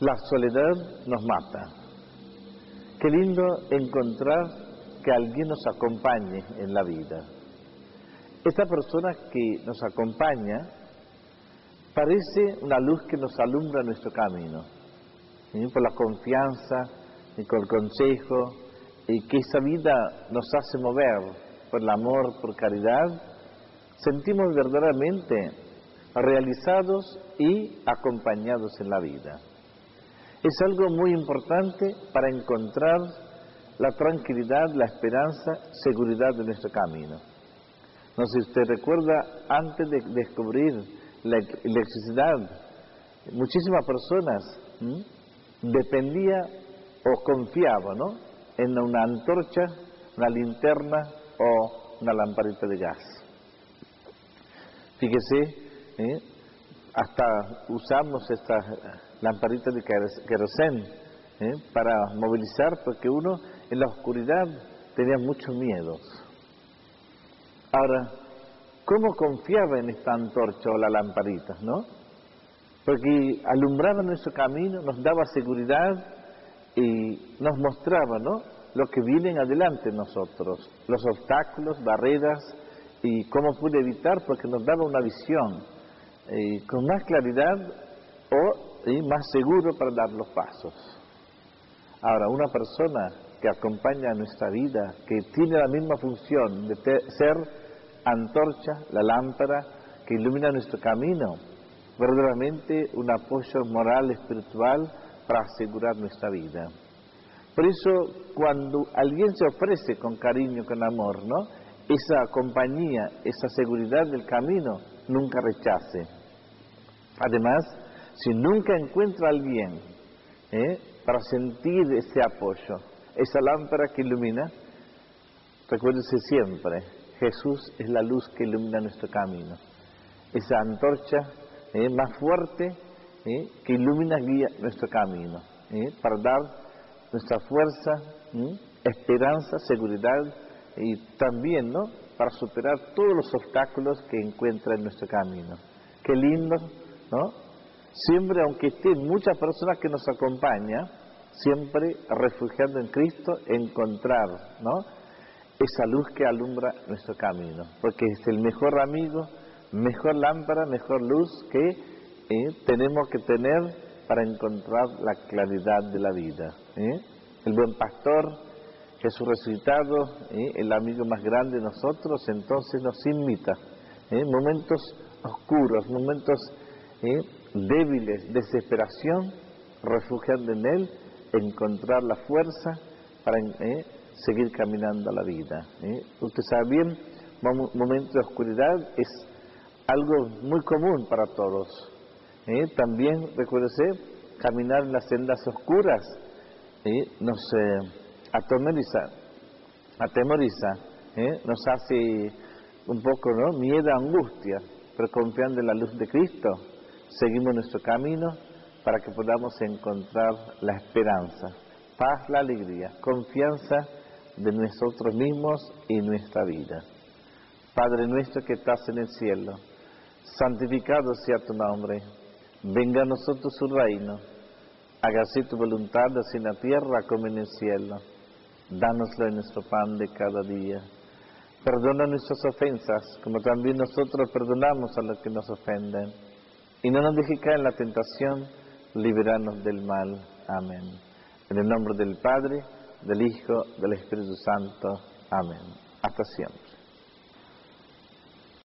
La soledad nos mata. Qué lindo encontrar que alguien nos acompañe en la vida. Esta persona que nos acompaña parece una luz que nos alumbra nuestro camino, por la confianza y con el consejo, y que esa vida nos hace mover por el amor, por caridad, sentimos verdaderamente realizados y acompañados en la vida. Es algo muy importante para encontrar la tranquilidad, la esperanza, seguridad de nuestro camino. No sé si usted recuerda, antes de descubrir la electricidad, muchísimas personas dependían o confiaban en una antorcha, una linterna o una lamparita de gas. Fíjese, ¿eh? hasta usamos estas lamparitas de querosén ¿eh? para movilizar, porque uno en la oscuridad tenía muchos miedos. Ahora, ¿cómo confiaba en esta antorcha o la lamparita, no? Porque alumbraba nuestro camino, nos daba seguridad y nos mostraba, ¿no? Lo que viene en adelante nosotros, los obstáculos, barreras y cómo pude evitar, porque nos daba una visión con más claridad o más seguro para dar los pasos. Ahora, una persona que acompaña nuestra vida, que tiene la misma función de ser antorcha, la lámpara que ilumina nuestro camino, verdaderamente un apoyo moral, espiritual para asegurar nuestra vida. Por eso, cuando alguien se ofrece con cariño, con amor, ¿no? Esa compañía, esa seguridad del camino, nunca rechace. Además, si nunca encuentra a alguien ¿eh? para sentir ese apoyo, esa lámpara que ilumina, recuérdese siempre, Jesús es la luz que ilumina nuestro camino. Esa antorcha ¿eh? más fuerte ¿eh? que ilumina, guía nuestro camino, para dar nuestra fuerza, esperanza, seguridad y también, ¿no? Para superar todos los obstáculos que encuentra en nuestro camino. Qué lindo, ¿no? Siempre, aunque estén muchas personas que nos acompañan, siempre refugiando en Cristo, encontrar. Esa luz que alumbra nuestro camino, porque es el mejor amigo, mejor lámpara, mejor luz que eh, tenemos que tener para encontrar la claridad de la vida. ¿eh? El buen pastor, Jesús resucitado, ¿eh? el amigo más grande de nosotros, entonces nos imita. Momentos oscuros, momentos débiles, desesperación, refugiando en Él, encontrar la fuerza para seguir caminando a la vida. Usted sabe bien, momentos de oscuridad es algo muy común para todos. ¿eh? También, recuérdese, caminar en las sendas oscuras ¿eh? nos eh, atemoriza, atemoriza ¿eh? nos hace un poco miedo, angustia, pero confiando en la luz de Cristo, seguimos nuestro camino para que podamos encontrar la esperanza, paz, la alegría, confianza de nosotros mismos y nuestra vida. Padre nuestro que estás en el cielo, santificado sea tu nombre, venga a nosotros su reino, hágase tu voluntad así en la tierra como en el cielo. Dánoslo en nuestro pan de cada día. Perdona nuestras ofensas, como también nosotros perdonamos a los que nos ofenden. Y no nos dejes caer en la tentación, liberanos del mal. Amén. En el nombre del Padre, del Hijo, del Espíritu Santo. Amén. Hasta siempre.